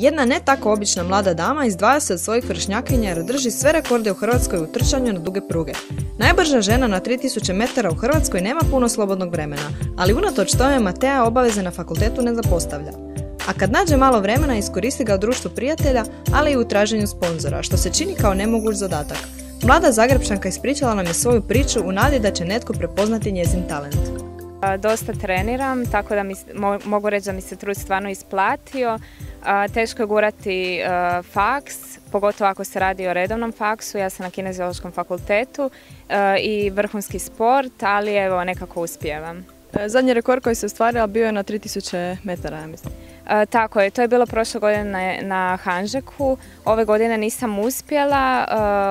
Jedna ne tako obična mlada dama izdvaja se od svojih vršnjakinja jer drži sve rekorde u Hrvatskoj u trčanju na duge pruge. Najbrža žena na 3000 metara u Hrvatskoj nema puno slobodnog vremena, ali unatoč tome Matea obaveze na fakultetu ne zapostavlja. A kad nađe malo vremena iskoristi ga u društvu prijatelja, ali i u traženju sponzora, što se čini kao nemoguć zadatak. Mlada Zagrebšanka ispričala nam je svoju priču u nadi da će netko prepoznati njezin talent. Dosta treniram, tako da mi, mogu reći da mi se trud stvarno isplatio. Teško je gurati faks, pogotovo ako se radi o redovnom faksu. Ja sam na kineziološkom fakultetu i vrhunski sport, ali evo nekako uspijevam. E, zadnji rekord koji se ostvarila bio je na 3000 metara, ja mislim. tako je, to je bilo prošle godine na, na Hanžeku. Ove godine nisam uspjela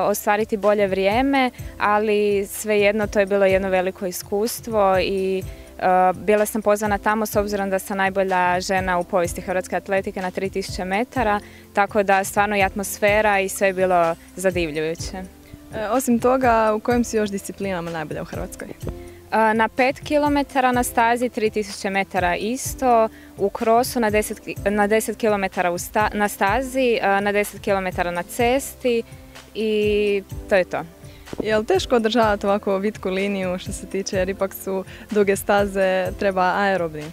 ostvariti bolje vrijeme, ali svejedno to je bilo jedno veliko iskustvo i bila sam pozvana tamo s obzirom da sam najbolja žena u povijesti hrvatske atletike na 3000 metara, tako da stvarno i atmosfera i sve je bilo zadivljujuće. E, osim toga, u kojim si još disciplinama najbolja u Hrvatskoj? Na 5 km na stazi, 3000 metara isto, u krosu na 10, na 10 km na stazi, na 10 km na cesti i to je to. Je li teško održavati ovako vitku liniju što se tiče jer ipak su duge staze, treba aerobni?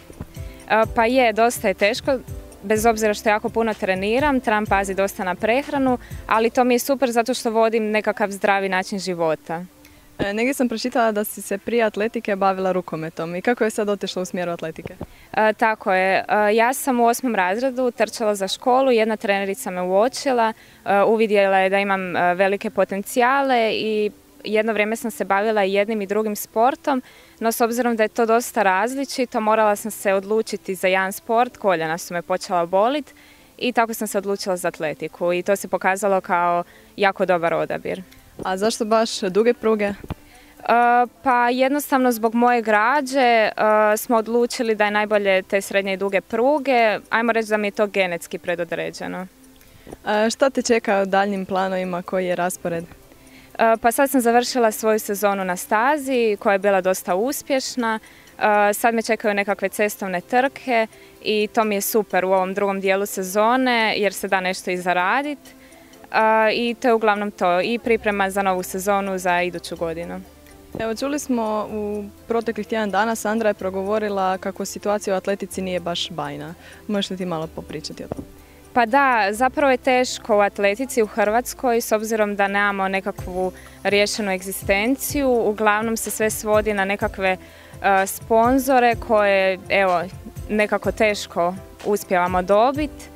Pa je, dosta je teško, bez obzira što jako puno treniram, trebam pazi dosta na prehranu, ali to mi je super zato što vodim nekakav zdravi način života. E, negdje sam pročitala da si se prije atletike bavila rukometom i kako je sad otišla u smjeru atletike? E, tako je. E, ja sam u osmom razredu trčala za školu, jedna trenerica me uočila, uvidjela je da imam velike potencijale i jedno vrijeme sam se bavila jednim i drugim sportom, no s obzirom da je to dosta različito, morala sam se odlučiti za jedan sport, koljena su me počela boliti i tako sam se odlučila za atletiku i to se pokazalo kao jako dobar odabir. A zašto baš duge pruge? pa jednostavno zbog moje građe smo odlučili da je najbolje te srednje i duge pruge. Ajmo reći da mi je to genetski predodređeno. šta te čeka u daljnim planovima, koji je raspored? Pa sad sam završila svoju sezonu na stazi koja je bila dosta uspješna. Sad me čekaju nekakve cestovne trke i to mi je super u ovom drugom dijelu sezone jer se da nešto i zaraditi. I to je uglavnom to i priprema za novu sezonu za iduću godinu. Evo čuli smo u proteklih tjedan dana Sandra je progovorila kako situacija u atletici nije baš bajna. Možete ti malo popričati o tome? Pa da, zapravo je teško u atletici u Hrvatskoj s obzirom da nemamo nekakvu riješenu egzistenciju. Uglavnom se sve svodi na nekakve e, sponzore koje evo nekako teško uspjevamo dobiti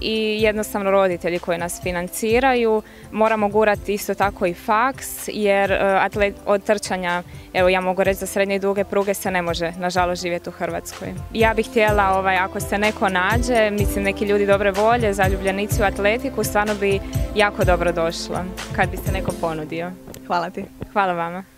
i jednostavno roditelji koji nas financiraju. Moramo gurati isto tako i faks jer e, od trčanja, evo ja mogu reći za srednje i duge pruge se ne može nažalost živjeti u Hrvatskoj. Ja bih htjela ovaj, ako se neko nađe, mislim neki ljudi dobre volje, zaljubljenici u atletiku, stvarno bi jako dobro došlo kad bi se neko ponudio. Hvala ti. Hvala vama.